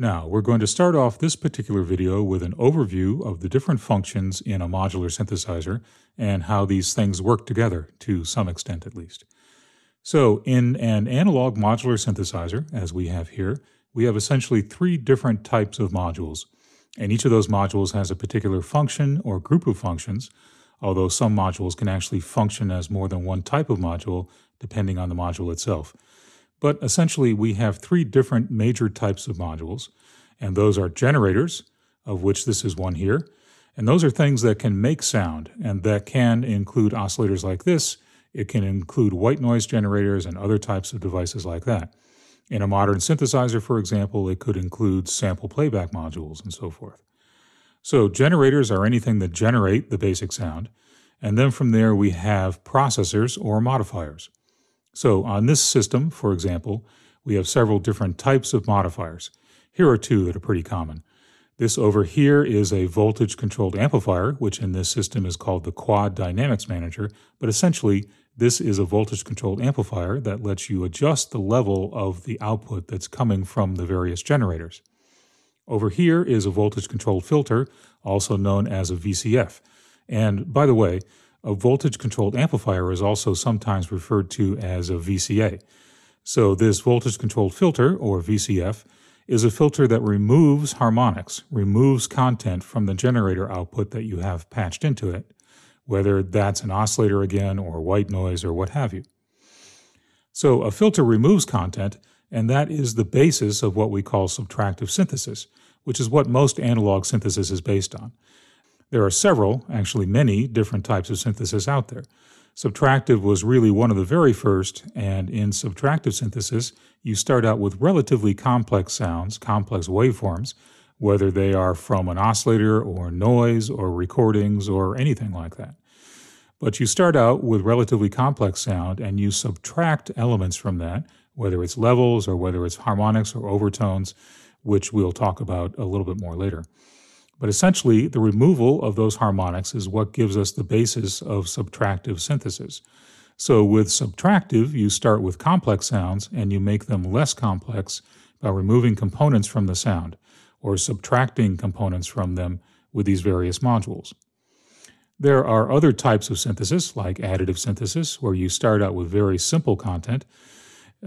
Now, we're going to start off this particular video with an overview of the different functions in a modular synthesizer and how these things work together, to some extent at least. So, in an analog modular synthesizer, as we have here, we have essentially three different types of modules, and each of those modules has a particular function or group of functions, although some modules can actually function as more than one type of module depending on the module itself. But essentially, we have three different major types of modules, and those are generators, of which this is one here. And those are things that can make sound, and that can include oscillators like this. It can include white noise generators and other types of devices like that. In a modern synthesizer, for example, it could include sample playback modules and so forth. So, generators are anything that generate the basic sound. And then from there, we have processors or modifiers. So on this system, for example, we have several different types of modifiers. Here are two that are pretty common. This over here is a voltage controlled amplifier, which in this system is called the Quad Dynamics Manager, but essentially this is a voltage controlled amplifier that lets you adjust the level of the output that's coming from the various generators. Over here is a voltage controlled filter, also known as a VCF. And by the way, a voltage controlled amplifier is also sometimes referred to as a VCA. So, this voltage controlled filter, or VCF, is a filter that removes harmonics, removes content from the generator output that you have patched into it, whether that's an oscillator again, or white noise, or what have you. So, a filter removes content, and that is the basis of what we call subtractive synthesis, which is what most analog synthesis is based on. There are several, actually many, different types of synthesis out there. Subtractive was really one of the very first, and in subtractive synthesis, you start out with relatively complex sounds, complex waveforms, whether they are from an oscillator or noise or recordings or anything like that. But you start out with relatively complex sound and you subtract elements from that, whether it's levels or whether it's harmonics or overtones, which we'll talk about a little bit more later. But essentially, the removal of those harmonics is what gives us the basis of subtractive synthesis. So with subtractive, you start with complex sounds and you make them less complex by removing components from the sound or subtracting components from them with these various modules. There are other types of synthesis, like additive synthesis, where you start out with very simple content.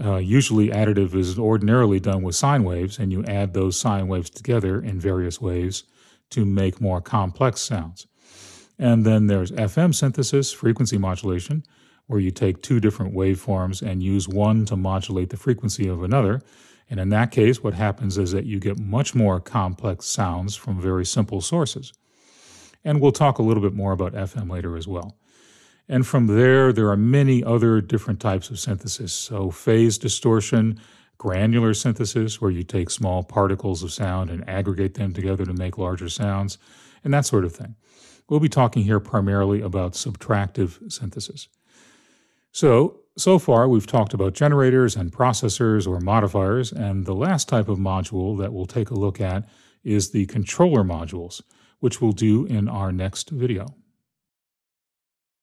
Uh, usually, additive is ordinarily done with sine waves, and you add those sine waves together in various ways to make more complex sounds. And then there's FM synthesis, frequency modulation, where you take two different waveforms and use one to modulate the frequency of another. And in that case, what happens is that you get much more complex sounds from very simple sources. And we'll talk a little bit more about FM later as well. And from there, there are many other different types of synthesis. So, phase distortion, granular synthesis, where you take small particles of sound and aggregate them together to make larger sounds, and that sort of thing. We'll be talking here primarily about subtractive synthesis. So, so far we've talked about generators and processors or modifiers, and the last type of module that we'll take a look at is the controller modules, which we'll do in our next video.